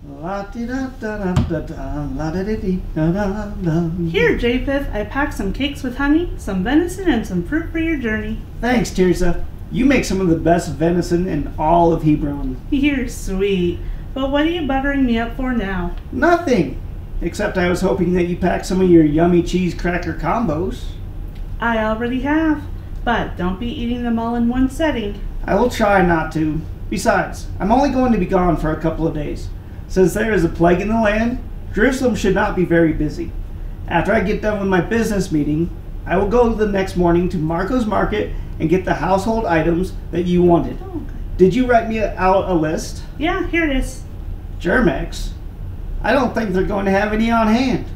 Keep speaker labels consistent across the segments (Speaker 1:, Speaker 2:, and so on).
Speaker 1: Here, Japheth, I packed some cakes with honey, some venison, and some fruit for your journey.
Speaker 2: Thanks, Tirsa. You make some of the best venison in all of Hebron.
Speaker 1: You're sweet. But what are you buttering me up for now?
Speaker 2: Nothing. Except I was hoping that you packed some of your yummy cheese cracker combos.
Speaker 1: I already have. But don't be eating them all in one setting.
Speaker 2: I will try not to. Besides, I'm only going to be gone for a couple of days. Since there is a plague in the land, Jerusalem should not be very busy. After I get done with my business meeting, I will go the next morning to Marco's Market and get the household items that you wanted.
Speaker 1: Oh, okay.
Speaker 2: Did you write me out a list?
Speaker 1: Yeah, here it is.
Speaker 2: Germ-X? I don't think they're going to have any on hand.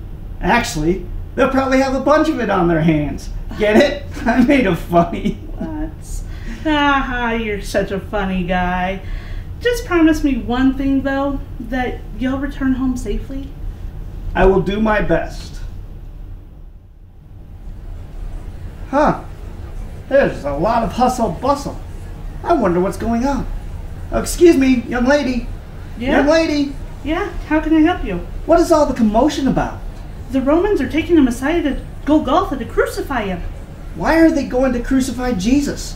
Speaker 2: Actually, they'll probably have a bunch of it on their hands. Get it? I made a funny.
Speaker 1: What? Ah, you're such a funny guy. Just promise me one thing, though, that you'll return home safely.
Speaker 2: I will do my best. Huh. There's a lot of hustle bustle. I wonder what's going on. Oh, excuse me, young lady.
Speaker 1: Yeah?
Speaker 2: Young lady,
Speaker 1: Yeah, how can I help you?
Speaker 2: what is all the commotion about?
Speaker 1: The Romans are taking the Messiah to Golgotha to crucify him.
Speaker 2: Why are they going to crucify Jesus?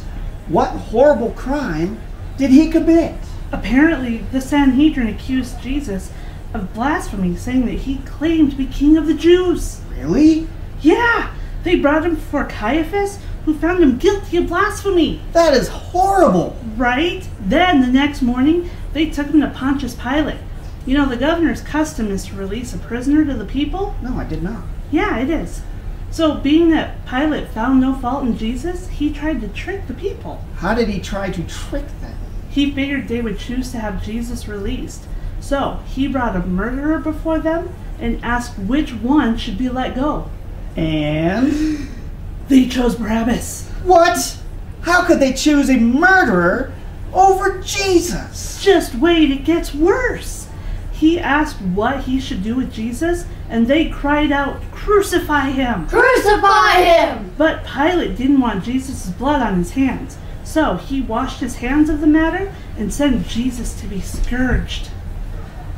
Speaker 2: What horrible crime did he commit?
Speaker 1: Apparently, the Sanhedrin accused Jesus of blasphemy, saying that he claimed to be king of the Jews.
Speaker 2: Really?
Speaker 1: Yeah, they brought him before Caiaphas, who found him guilty of blasphemy.
Speaker 2: That is horrible.
Speaker 1: Right? Then the next morning, they took him to Pontius Pilate. You know, the governor's custom is to release a prisoner to the people.
Speaker 2: No, I did not.
Speaker 1: Yeah, it is. So, being that Pilate found no fault in Jesus, he tried to trick the people.
Speaker 2: How did he try to trick them?
Speaker 1: He figured they would choose to have Jesus released. So, he brought a murderer before them and asked which one should be let go.
Speaker 2: And
Speaker 1: They chose Barabbas.
Speaker 2: what? How could they choose a murderer over Jesus?
Speaker 1: Just wait, it gets worse. He asked what he should do with Jesus, and they cried out, Crucify him!
Speaker 3: Crucify him!
Speaker 1: But Pilate didn't want Jesus' blood on his hands, so he washed his hands of the matter and sent Jesus to be scourged.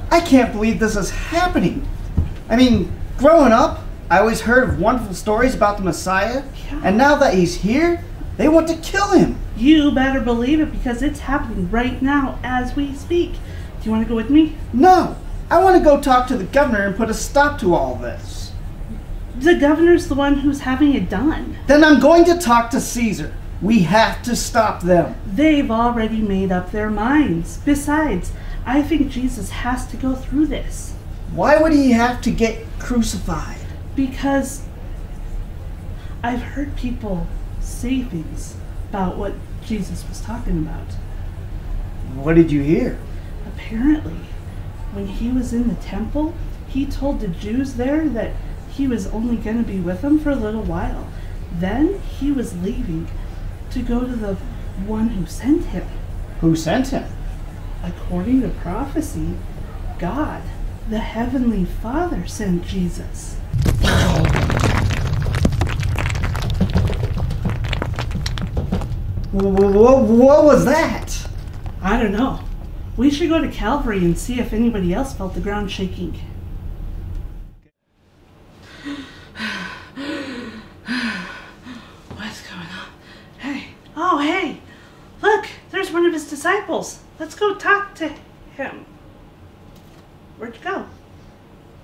Speaker 2: I can't believe this is happening. I mean, growing up, I always heard of wonderful stories about the Messiah,
Speaker 1: Yeah.
Speaker 2: and now that he's here, they want to kill him.
Speaker 1: You better believe it because it's happening right now as we speak. Do you want to go with me?
Speaker 2: No, I want to go talk to the governor and put a stop to all this.
Speaker 1: The governor's the one who's having it done.
Speaker 2: Then I'm going to talk to Caesar. We have to stop them.
Speaker 1: They've already made up their minds. Besides, I think Jesus has to go through this
Speaker 2: Why would he have to get crucified?
Speaker 1: because I've heard people say things about what Jesus was talking about.
Speaker 2: What did you hear?
Speaker 1: Apparently, when he was in the temple, he told the Jews there that he was only going to be with them for a little while. Then he was leaving to go to the one who sent him.
Speaker 2: Who sent him?
Speaker 1: According to prophecy, God, the Heavenly Father, sent Jesus.
Speaker 2: What, what was that?
Speaker 1: I don't know. We should go to Calvary and see if anybody else felt the ground shaking. What's going on? Hey. Oh, hey. Look, there's one of his disciples. Let's go talk to him. Where'd you go?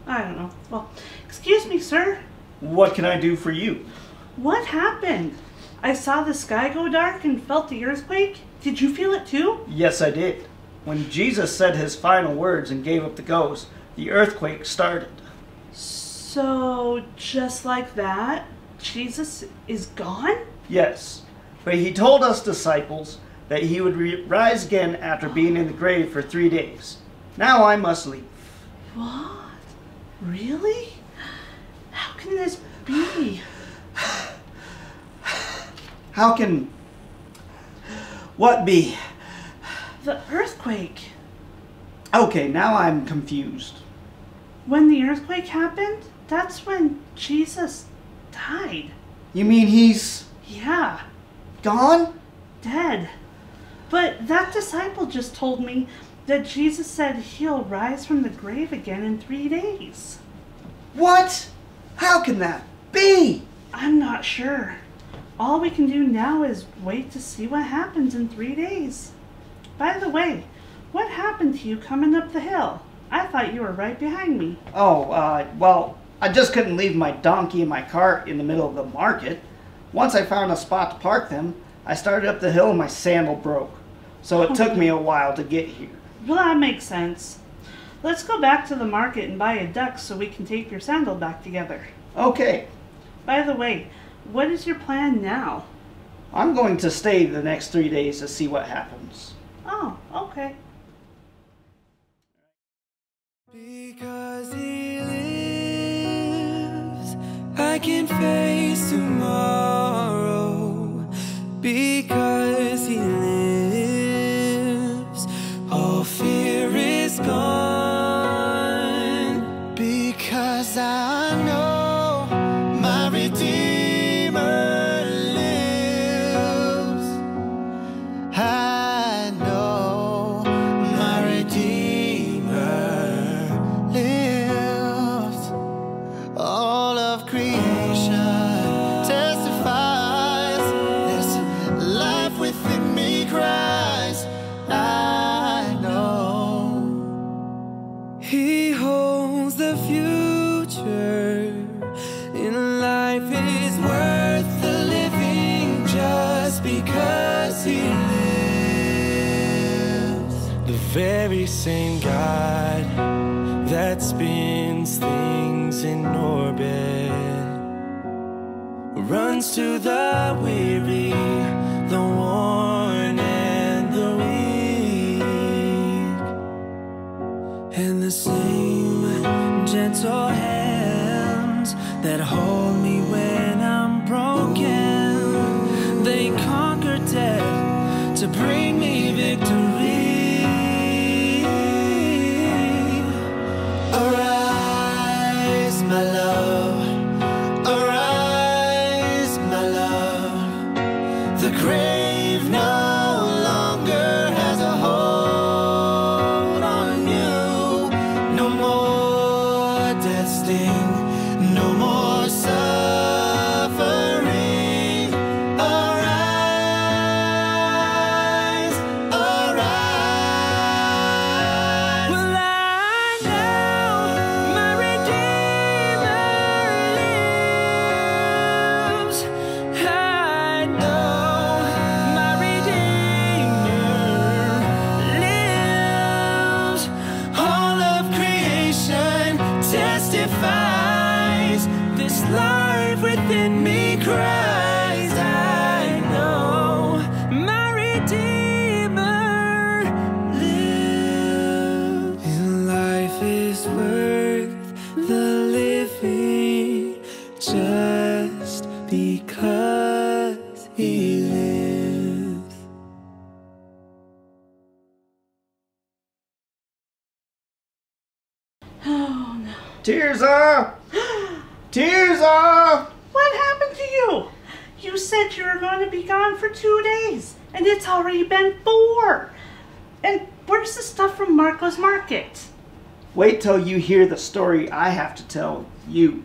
Speaker 1: I don't know. Well, excuse me, sir.
Speaker 2: What can I do for you?
Speaker 1: What happened? I saw the sky go dark and felt the earthquake. Did you feel it too?
Speaker 2: Yes, I did. When Jesus said his final words and gave up the ghost, the earthquake started.
Speaker 1: So, just like that, Jesus is gone?
Speaker 2: Yes, but he told us disciples that he would rise again after being in the grave for three days. Now I must leave.
Speaker 1: What? Really? How can this be?
Speaker 2: How can. What be?
Speaker 1: The earthquake.
Speaker 2: Okay, now I'm confused.
Speaker 1: When the earthquake happened, that's when Jesus died.
Speaker 2: You mean he's
Speaker 1: Yeah,
Speaker 2: gone?
Speaker 1: dead. But that disciple just told me that Jesus said he'll rise from the grave again in three days.
Speaker 2: What? How can that be?
Speaker 1: I'm not sure. All we can do now is wait to see what happens in three days. By the way, what happened to you coming up the hill? I thought you were right behind me.
Speaker 2: Oh, uh, well, I just couldn't leave my donkey and my cart in the middle of the market. Once I found a spot to park them, I started up the hill and my sandal broke. So it took me a while to get here.
Speaker 1: Well, that makes sense. Let's go back to the market and buy a duck so we can tape your sandal back together.
Speaker 2: Okay,
Speaker 1: By the way, what is your plan now?
Speaker 2: I'm going to stay the next three days to see what happens.
Speaker 1: Oh, okay.
Speaker 3: Because he lives, I can face tomorrow. Because he very same God that spins things in orbit runs to the weary, the worn, and the weak. And the same gentle hands that hold me
Speaker 2: Tirza! Tirza!
Speaker 1: What happened to you? You said you were going to be gone for two days, and it's already been four. And where's the stuff from Marco's Market?
Speaker 2: Wait till you hear the story I have to tell you.